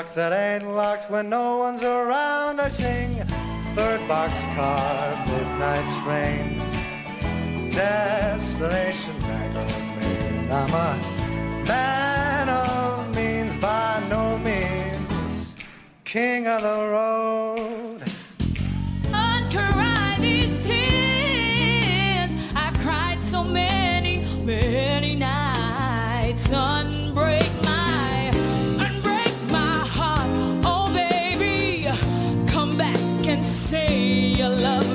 lock that ain't locked when no one's around. I sing third boxcar, midnight train, destination Bangor, Maine. I'm a man of means by no means, king of the road. your love.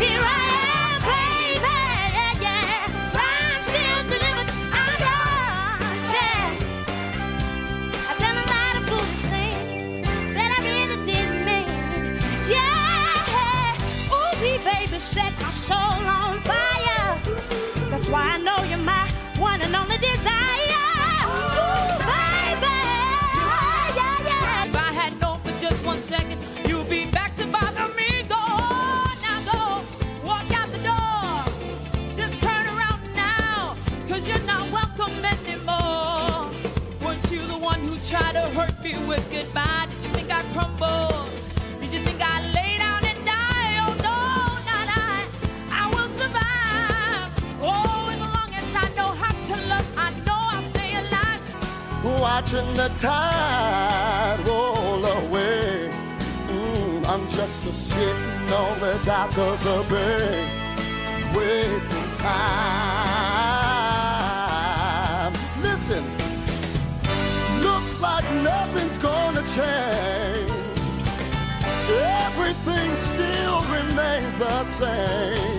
Here I am. watching the tide roll away. Mm, I'm just a sitting on the dock of the bay, wasting time. Listen, looks like nothing's gonna change. Everything still remains the same.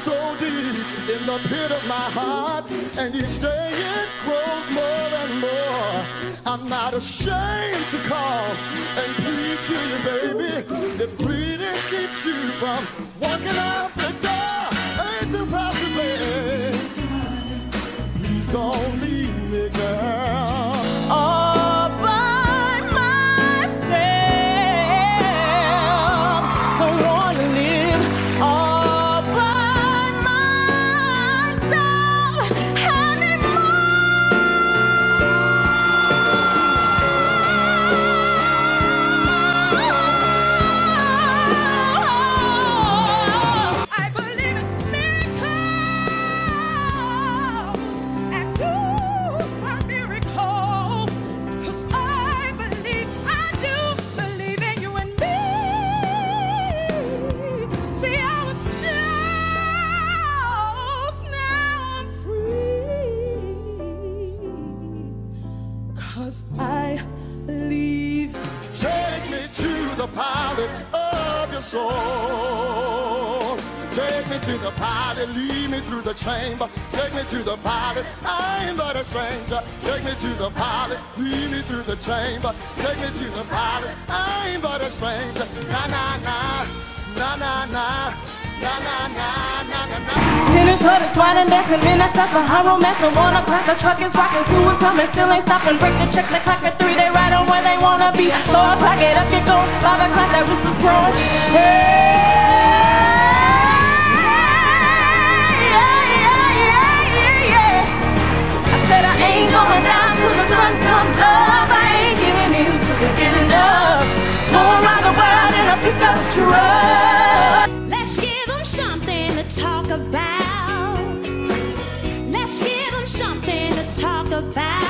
So deep in the pit of my heart, and each day it grows more and more. I'm not ashamed to call and plead to you, baby. If pleading keeps you from walking out the door, ain't too. Please don't Take me to the pilot, lead me through the chamber. Take me to the pilot, I'm but a stranger. Take me to the pilot, lead me through the chamber. Take me to the pilot, I'm but a stranger. Na na na, na na na, toward the swine and dancing in that stuff for her romance. And one o'clock, the truck is rocking, two is coming, still ain't stopping. Break the check, the clock at three, they right on where they wanna be. Four o'clock, get up, get going. Five o'clock, that wrist is growing. Hey, Let's give them something to talk about. Let's give them something to talk about.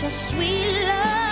The sweet love